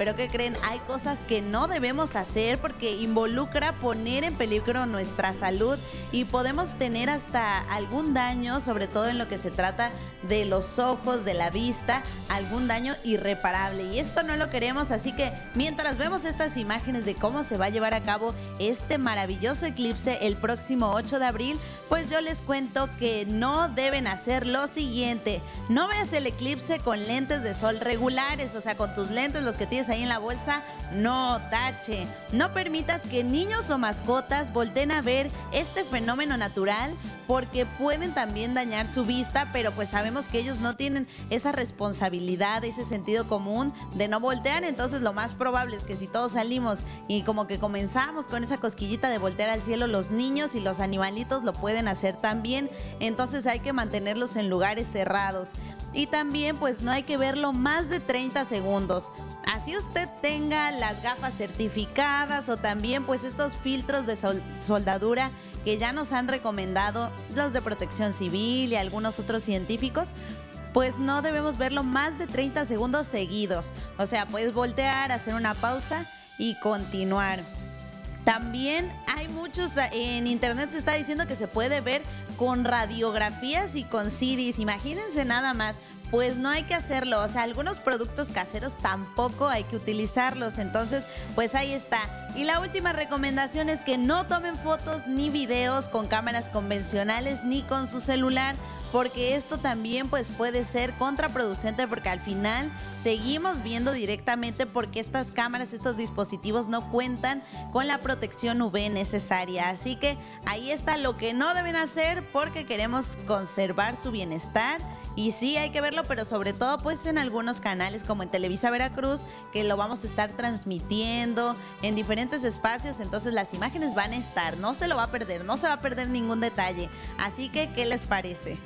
Pero ¿qué creen? Hay cosas que no debemos hacer porque involucra poner en peligro nuestra salud y podemos tener hasta algún daño, sobre todo en lo que se trata de los ojos, de la vista, algún daño irreparable. Y esto no lo queremos, así que mientras vemos estas imágenes de cómo se va a llevar a cabo este maravilloso eclipse el próximo 8 de abril, pues yo les cuento que no deben hacer lo siguiente. No veas el eclipse con lentes de sol regulares, o sea, con tus lentes, los que tienes ahí en la bolsa, no tache. No permitas que niños o mascotas volteen a ver este fenómeno natural porque pueden también dañar su vista, pero pues sabemos que ellos no tienen esa responsabilidad, ese sentido común de no voltear, entonces lo más probable es que si todos salimos y como que comenzamos con esa cosquillita de voltear al cielo, los niños y los animalitos lo pueden hacer también, entonces hay que mantenerlos en lugares cerrados. Y también pues no hay que verlo más de 30 segundos. Así usted tenga las gafas certificadas o también pues estos filtros de soldadura que ya nos han recomendado los de protección civil y algunos otros científicos, pues no debemos verlo más de 30 segundos seguidos. O sea, puedes voltear, hacer una pausa y continuar. También hay muchos, en internet se está diciendo que se puede ver con radiografías y con CDs. Imagínense nada más. Pues no hay que hacerlo, o sea, algunos productos caseros tampoco hay que utilizarlos, entonces pues ahí está. Y la última recomendación es que no tomen fotos ni videos con cámaras convencionales ni con su celular porque esto también pues puede ser contraproducente porque al final seguimos viendo directamente porque estas cámaras, estos dispositivos no cuentan con la protección UV necesaria. Así que ahí está lo que no deben hacer porque queremos conservar su bienestar. Y sí, hay que verlo, pero sobre todo pues en algunos canales como en Televisa Veracruz, que lo vamos a estar transmitiendo en diferentes espacios, entonces las imágenes van a estar, no se lo va a perder, no se va a perder ningún detalle. Así que, ¿qué les parece?